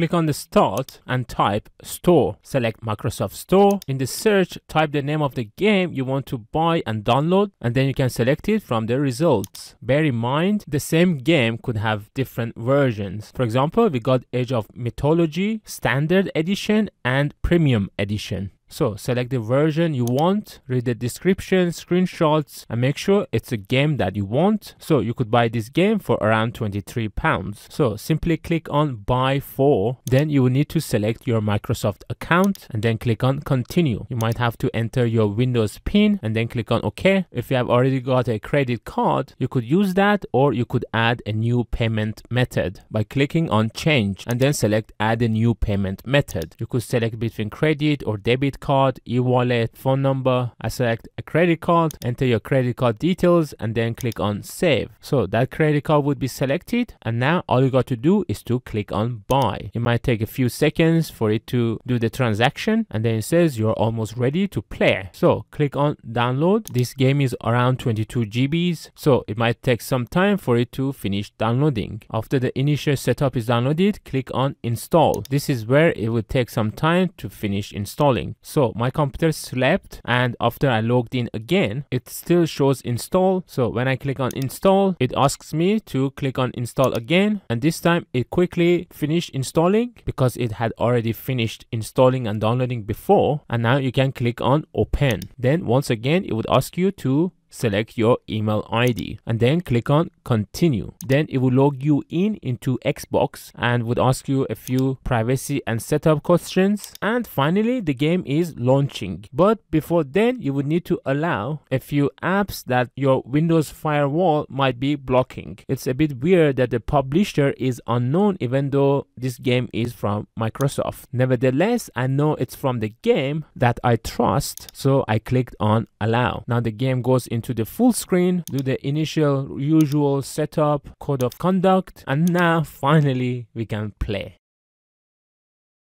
click on the start and type store. Select Microsoft Store. In the search, type the name of the game you want to buy and download, and then you can select it from the results. Bear in mind, the same game could have different versions. For example, we got Age of Mythology, Standard Edition, and Premium Edition. So select the version you want, read the description, screenshots, and make sure it's a game that you want. So you could buy this game for around 23 pounds. So simply click on buy for, then you will need to select your Microsoft account and then click on continue. You might have to enter your Windows PIN and then click on OK. If you have already got a credit card, you could use that or you could add a new payment method by clicking on change and then select add a new payment method. You could select between credit or debit card, e-wallet, phone number. I select a credit card, enter your credit card details and then click on save. So that credit card would be selected and now all you got to do is to click on buy. It might take a few seconds for it to do the transaction and then it says you're almost ready to play. So click on download. This game is around 22 GBs so it might take some time for it to finish downloading. After the initial setup is downloaded, click on install. This is where it will take some time to finish installing. So my computer slept and after I logged in again, it still shows install. So when I click on install, it asks me to click on install again. And this time it quickly finished installing because it had already finished installing and downloading before. And now you can click on open. Then once again, it would ask you to select your email ID and then click on continue. Then it will log you in into Xbox and would ask you a few privacy and setup questions. And finally, the game is launching. But before then, you would need to allow a few apps that your Windows firewall might be blocking. It's a bit weird that the publisher is unknown even though this game is from Microsoft. Nevertheless, I know it's from the game that I trust, so I clicked on allow. Now the game goes in into the full screen, do the initial usual setup, code of conduct, and now finally we can play.